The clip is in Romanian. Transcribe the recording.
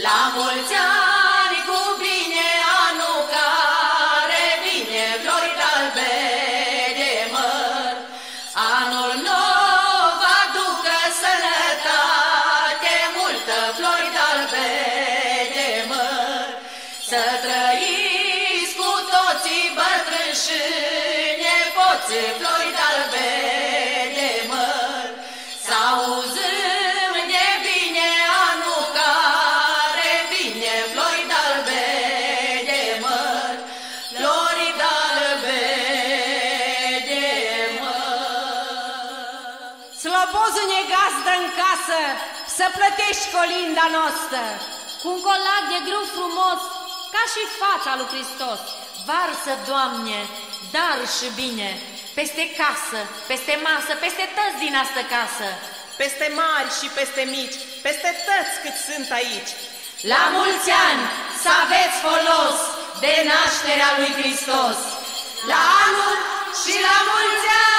La mulți ani cu bine anul care vine florit albe de măr. Anul nou va ducă sănătate, multă florit albe de măr. Să trăiți cu toții bătrâni și nepoții florit albe Slobozul-ne gazdă în casă, să plătești colinda noastră. Cu un colac de grâu frumos, ca și fața lui Hristos. Varsă, Doamne, dar și bine, peste casă, peste masă, peste tăți din astă casă. peste mari și peste mici, peste tăți cât sunt aici. La mulți ani să aveți folos de nașterea lui Hristos. La anul și la mulți ani!